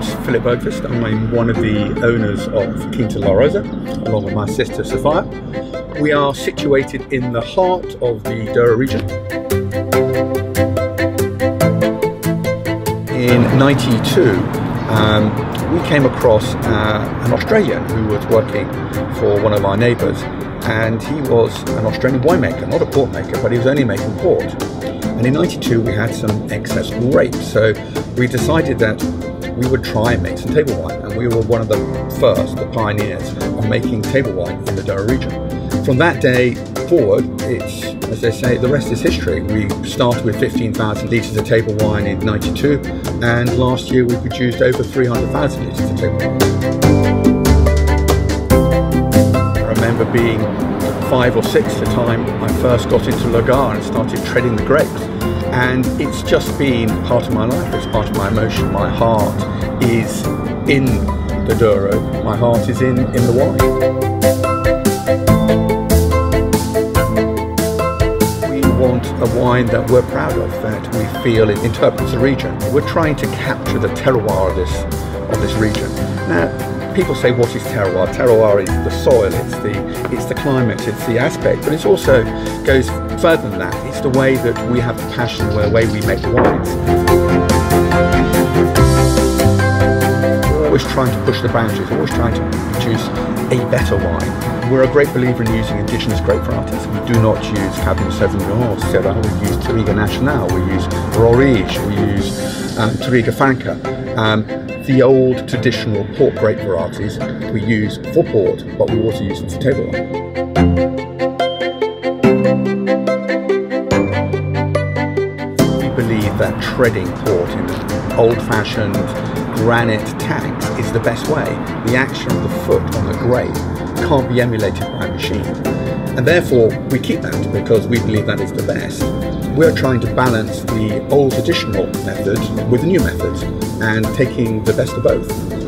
Bergqvist. I'm one of the owners of Quinta La Rosa, along with my sister Sophia. We are situated in the heart of the Douro region. In 92, um, we came across uh, an Australian who was working for one of our neighbours and he was an Australian winemaker, not a port maker, but he was only making port. And in 92 we had some excess grapes, so we decided that we would try and make some table wine. And we were one of the first, the pioneers, of making table wine in the Douro region. From that day forward, it's, as they say, the rest is history. We started with 15,000 litres of table wine in 92, and last year we produced over 300,000 litres of table wine. I remember being five or six the time I first got into Lagar and started treading the grapes. And it's just been part of my life it's part of my emotion. My heart is in the Douro. My heart is in in the wine. We want a wine that we're proud of that we feel it interprets the region. We're trying to capture the terroir of this of this region. Now people say what is terroir? Terroir is the soil it's the it's the climate it's the aspect but it also goes further than that. It's the way that we have the passion the way we make the wines we're always trying to push the boundaries always trying to produce a better wine. We're a great believer in using indigenous grape varieties we do not use cabernet sauvignon or syrah. We use touriga nacional. We use roriz we use um, touriga franca um, the old traditional port grape varieties we use for port, but we also use them for table wine. We believe that treading port in old-fashioned granite tanks is the best way. The action of the foot on the grape can't be emulated by a machine. And therefore, we keep that because we believe that is the best. We're trying to balance the old traditional method with the new method and taking the best of both.